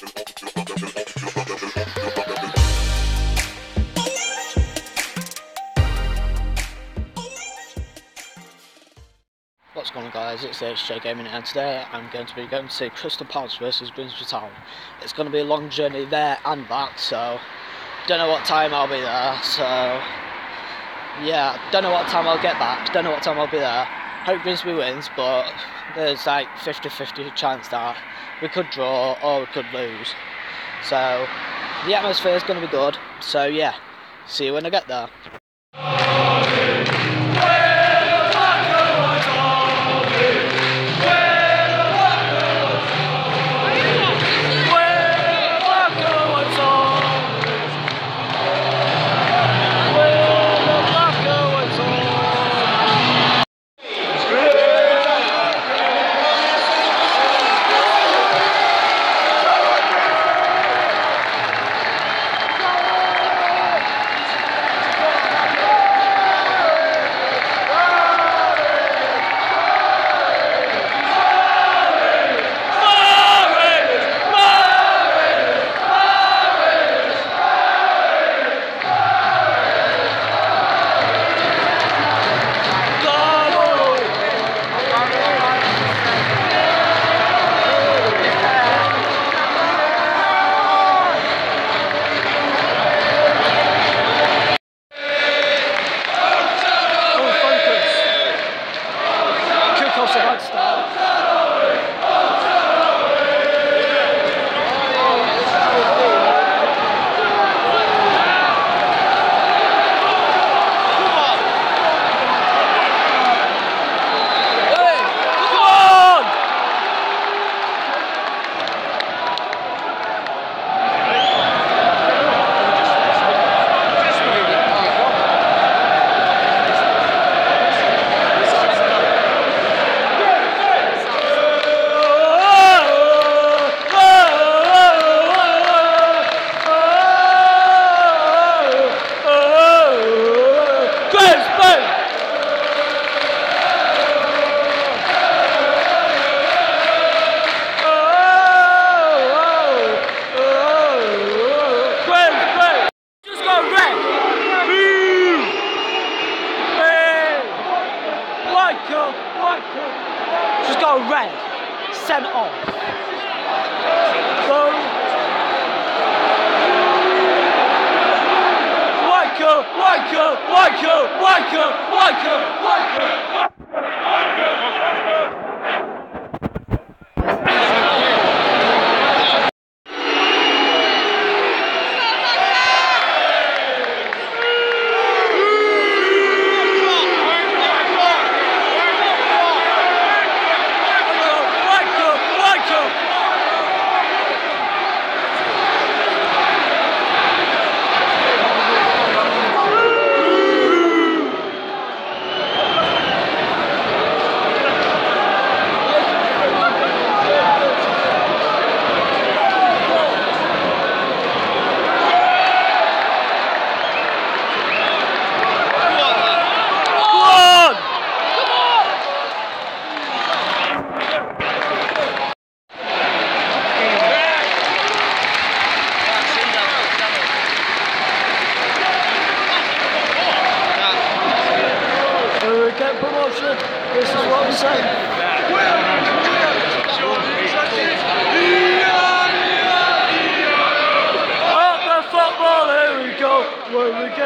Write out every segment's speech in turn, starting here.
What's going on guys, it's HJ Gaming and today I'm going to be going to see Crystal Palace versus Grimsby Town. It's going to be a long journey there and back so don't know what time I'll be there so yeah, don't know what time I'll get back, don't know what time I'll be there. Hope Grimsby wins but there's like 50-50 chance that we could draw or we could lose. So the atmosphere is going to be good so yeah, see you when I get there.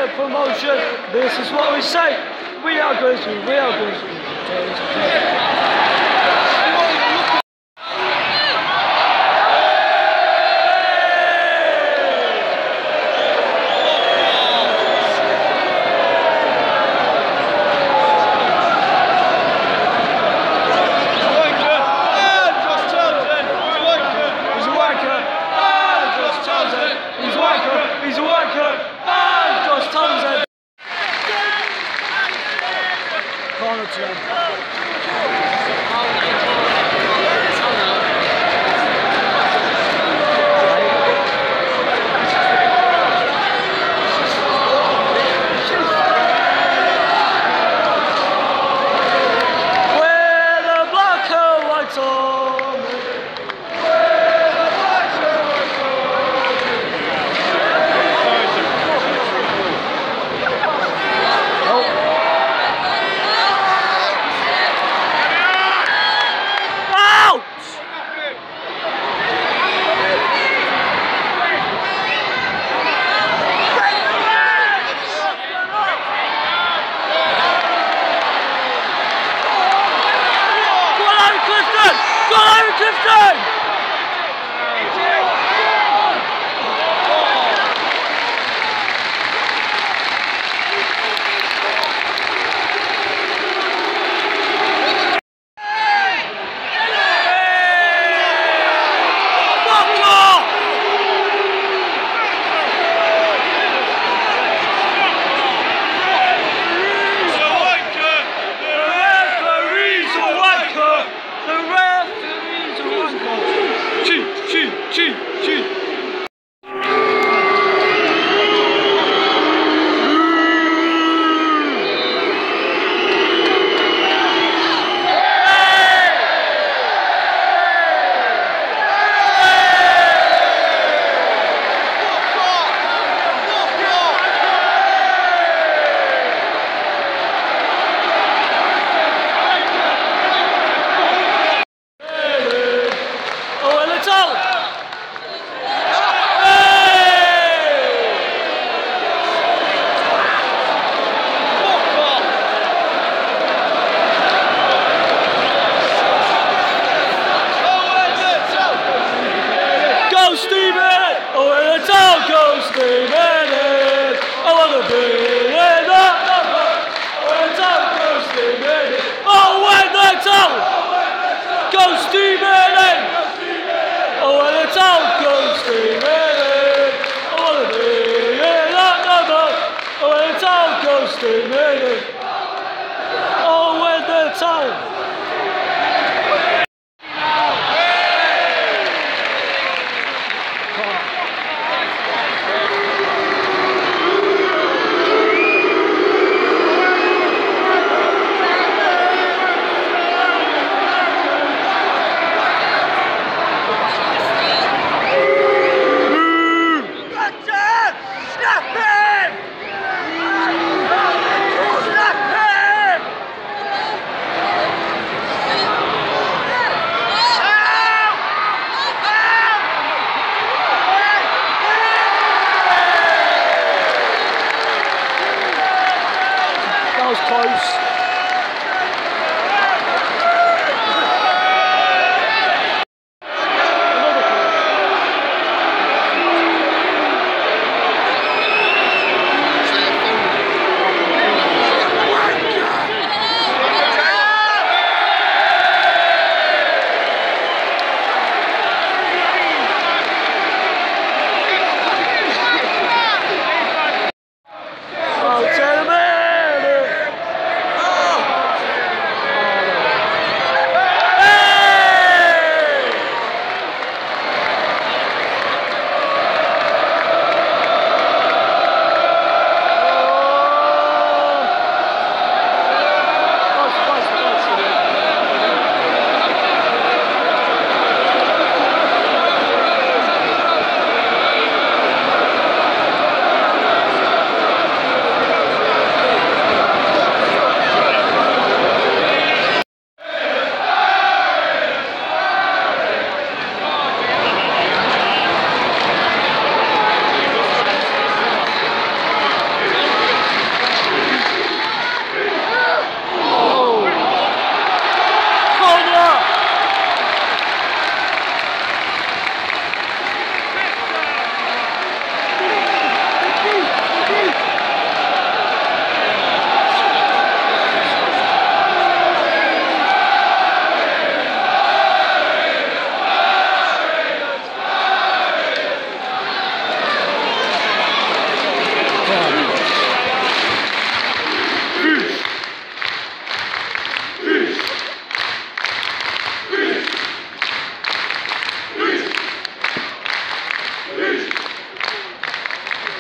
promotion. This is what we say. We are going to, we are going to. Thank you.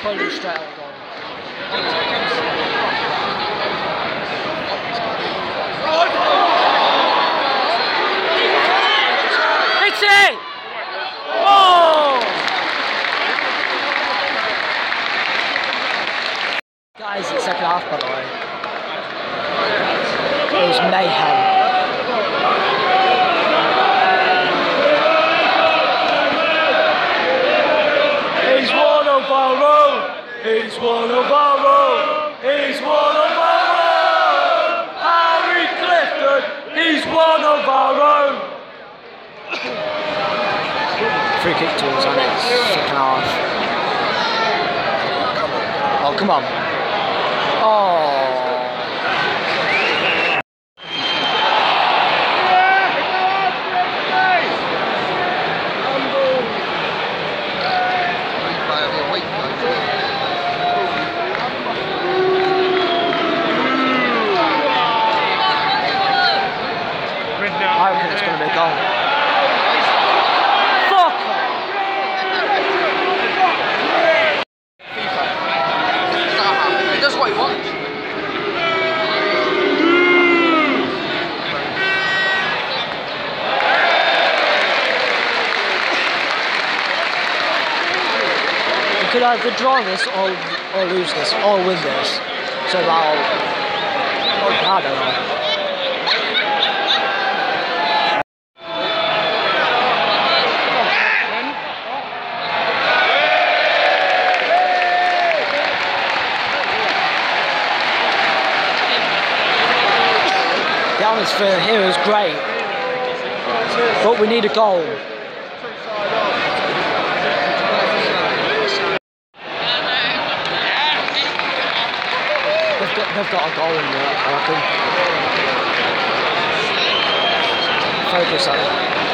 voll die Steuerung. He's one of our own. He's one of our own. Harry Clifton. He's one of our own. Free kick to us on it. Second half. Oh, come on. Oh. I reckon it's going to be a goal. Fuck off. He does what he wants. Could either draw this or, or lose this or win this. So I'll. I don't know. The atmosphere here is great, but we need a goal. They've got, they've got a goal in there, I reckon. Focus on it.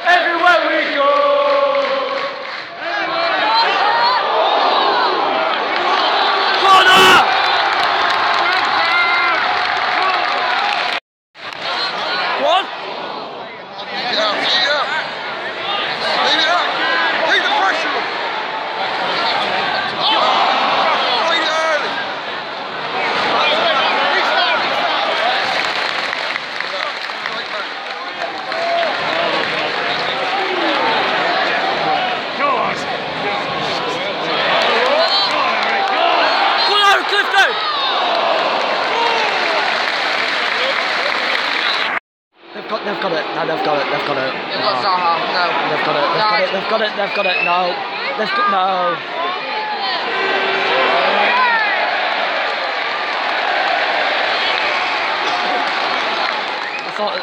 got, they've got it. No, they've got it. They've got it. It no. was Zaha. No. They've got it. They've got it. They've got it. They've got it. No. They've got no. I thought.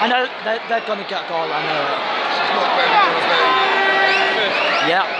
I know they're, they're going to get a goal. I know it. Yeah.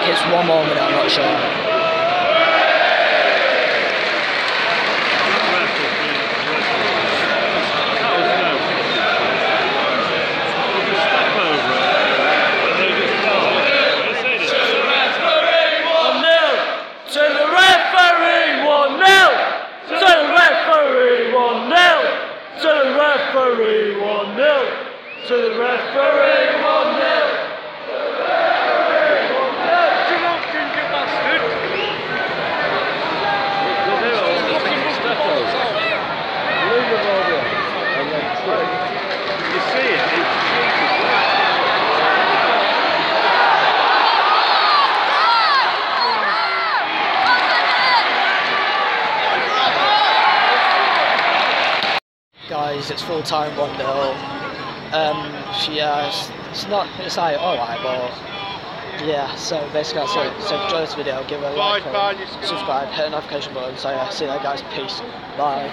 think it's one more minute, I'm not sure. It's full time 1 0. Um, she, uh, it's, not, it's like alright, but yeah, so basically that's it. So enjoy this video, give it a like, Fine, fine, comment, you score. subscribe, hit the notification button. So yeah, see you later guys, peace, bye.